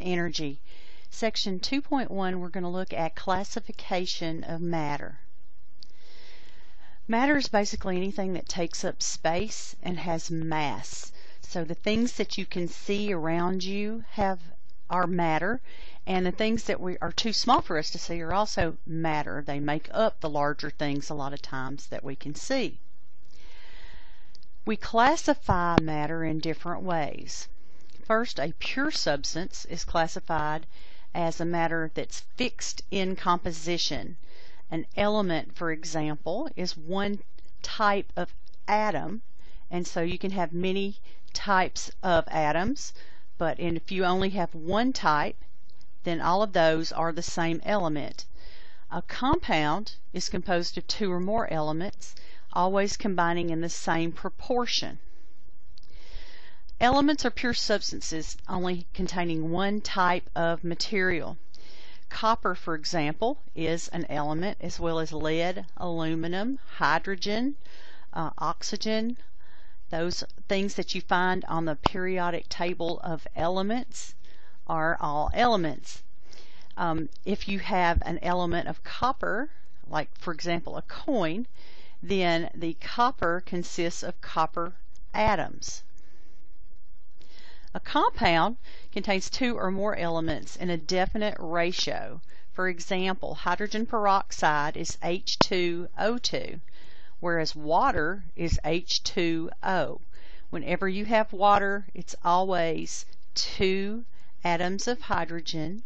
energy. Section 2.1 we're going to look at classification of matter. Matter is basically anything that takes up space and has mass. So the things that you can see around you have are matter and the things that we are too small for us to see are also matter. They make up the larger things a lot of times that we can see. We classify matter in different ways. First, a pure substance is classified as a matter that's fixed in composition. An element, for example, is one type of atom, and so you can have many types of atoms, but if you only have one type, then all of those are the same element. A compound is composed of two or more elements, always combining in the same proportion. Elements are pure substances only containing one type of material. Copper, for example, is an element as well as lead, aluminum, hydrogen, uh, oxygen, those things that you find on the periodic table of elements are all elements. Um, if you have an element of copper, like for example a coin, then the copper consists of copper atoms. A compound contains two or more elements in a definite ratio. For example, hydrogen peroxide is H2O2, whereas water is H2O. Whenever you have water, it's always two atoms of hydrogen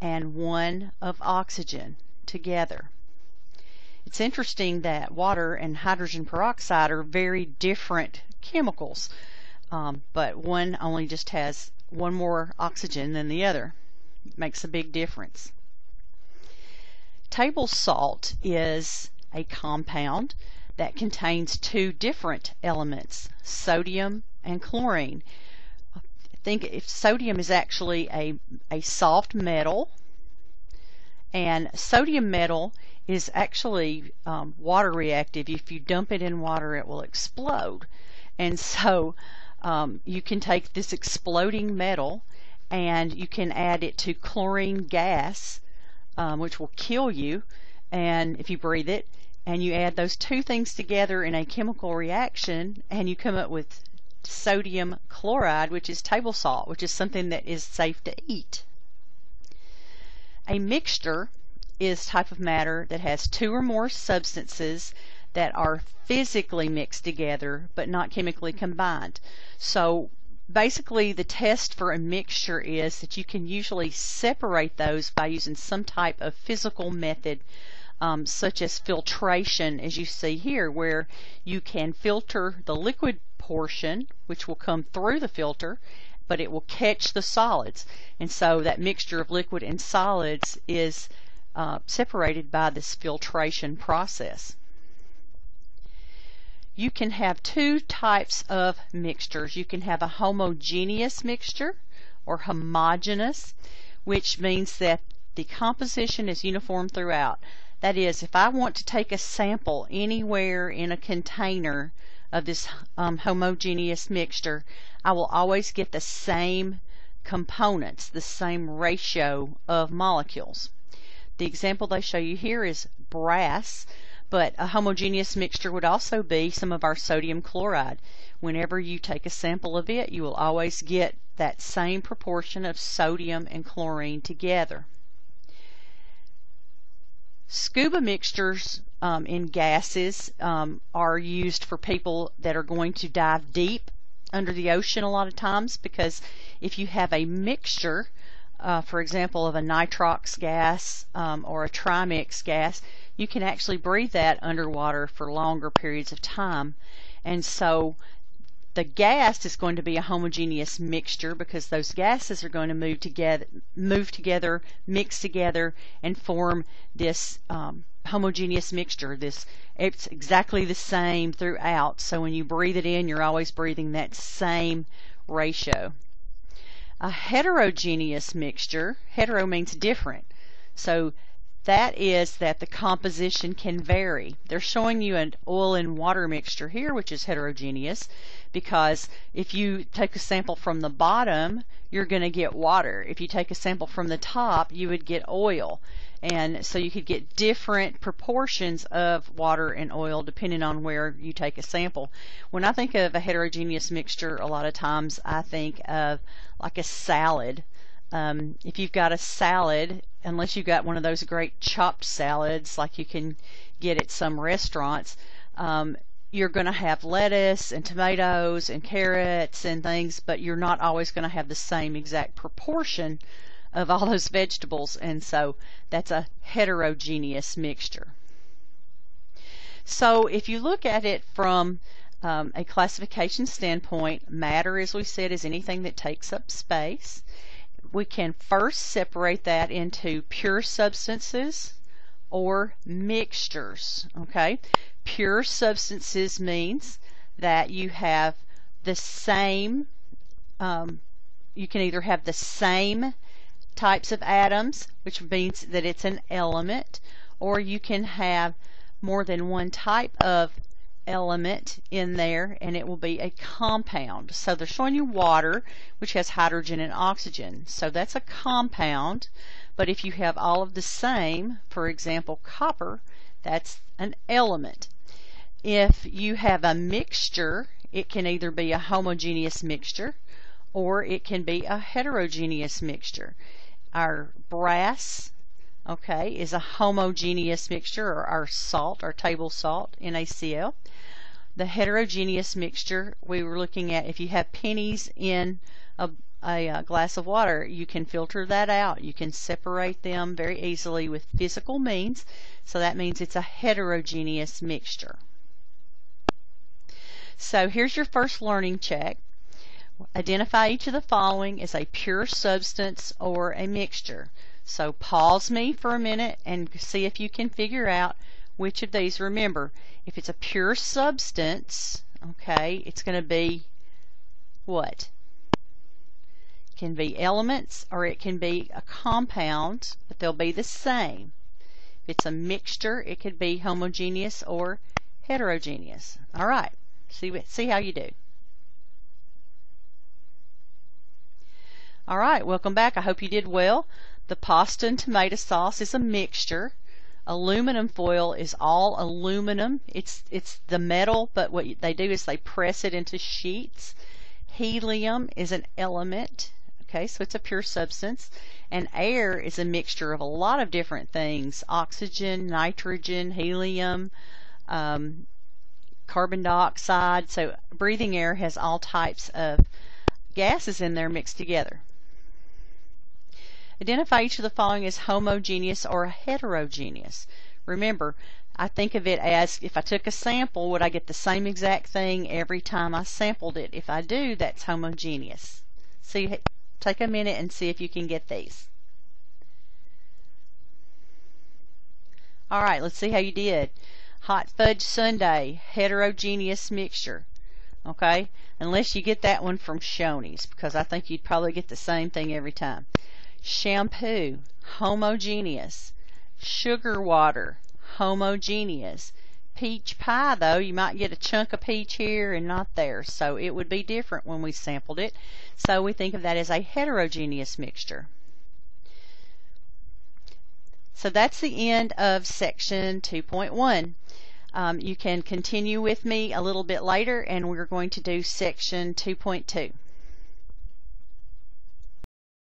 and one of oxygen together. It's interesting that water and hydrogen peroxide are very different chemicals um, but one only just has one more oxygen than the other. It makes a big difference. Table salt is a compound that contains two different elements, sodium and chlorine. I Think if sodium is actually a, a soft metal, and sodium metal is actually um, water reactive. If you dump it in water, it will explode. And so um, you can take this exploding metal and you can add it to chlorine gas, um, which will kill you, and if you breathe it, and you add those two things together in a chemical reaction, and you come up with sodium chloride, which is table salt, which is something that is safe to eat. A mixture is type of matter that has two or more substances that are physically mixed together but not chemically combined. So basically the test for a mixture is that you can usually separate those by using some type of physical method um, such as filtration as you see here where you can filter the liquid portion which will come through the filter but it will catch the solids and so that mixture of liquid and solids is uh, separated by this filtration process you can have two types of mixtures. You can have a homogeneous mixture or homogeneous, which means that the composition is uniform throughout. That is, if I want to take a sample anywhere in a container of this um, homogeneous mixture, I will always get the same components, the same ratio of molecules. The example they show you here is brass. But a homogeneous mixture would also be some of our sodium chloride. Whenever you take a sample of it, you will always get that same proportion of sodium and chlorine together. Scuba mixtures um, in gases um, are used for people that are going to dive deep under the ocean a lot of times because if you have a mixture, uh, for example, of a nitrox gas um, or a trimix gas, you can actually breathe that underwater for longer periods of time. And so the gas is going to be a homogeneous mixture because those gases are going to move together, move together, mix together, and form this um, homogeneous mixture. This it's exactly the same throughout. So when you breathe it in, you're always breathing that same ratio. A heterogeneous mixture, hetero means different. So that is that the composition can vary. They're showing you an oil and water mixture here, which is heterogeneous, because if you take a sample from the bottom, you're going to get water. If you take a sample from the top, you would get oil. And so you could get different proportions of water and oil depending on where you take a sample. When I think of a heterogeneous mixture, a lot of times I think of like a salad. Um, if you've got a salad, unless you've got one of those great chopped salads like you can get at some restaurants, um, you're going to have lettuce and tomatoes and carrots and things, but you're not always going to have the same exact proportion of all those vegetables, and so that's a heterogeneous mixture. So if you look at it from um, a classification standpoint, matter, as we said, is anything that takes up space we can first separate that into pure substances or mixtures. Okay, pure substances means that you have the same, um, you can either have the same types of atoms, which means that it's an element, or you can have more than one type of element in there and it will be a compound. So they're showing you water which has hydrogen and oxygen. So that's a compound. But if you have all of the same, for example copper, that's an element. If you have a mixture, it can either be a homogeneous mixture or it can be a heterogeneous mixture. Our brass okay, is a homogeneous mixture, or our salt, our table salt, NaCl. The heterogeneous mixture, we were looking at if you have pennies in a, a, a glass of water, you can filter that out. You can separate them very easily with physical means, so that means it's a heterogeneous mixture. So here's your first learning check. Identify each of the following as a pure substance or a mixture. So pause me for a minute and see if you can figure out which of these. Remember, if it's a pure substance, okay, it's going to be what? It can be elements or it can be a compound, but they'll be the same. If it's a mixture, it could be homogeneous or heterogeneous. All right, see, see how you do. All right, welcome back. I hope you did well. The pasta and tomato sauce is a mixture. Aluminum foil is all aluminum. It's it's the metal, but what they do is they press it into sheets. Helium is an element. Okay, so it's a pure substance. And air is a mixture of a lot of different things: oxygen, nitrogen, helium, um, carbon dioxide. So breathing air has all types of gases in there mixed together. Identify each of the following as homogeneous or heterogeneous. Remember, I think of it as if I took a sample, would I get the same exact thing every time I sampled it? If I do, that's homogeneous. See, take a minute and see if you can get these. All right, let's see how you did. Hot fudge sundae, heterogeneous mixture. Okay, unless you get that one from Shoney's, because I think you'd probably get the same thing every time shampoo, homogeneous, sugar water, homogeneous. Peach pie, though, you might get a chunk of peach here and not there, so it would be different when we sampled it. So we think of that as a heterogeneous mixture. So that's the end of section 2.1. Um, you can continue with me a little bit later and we're going to do section 2.2.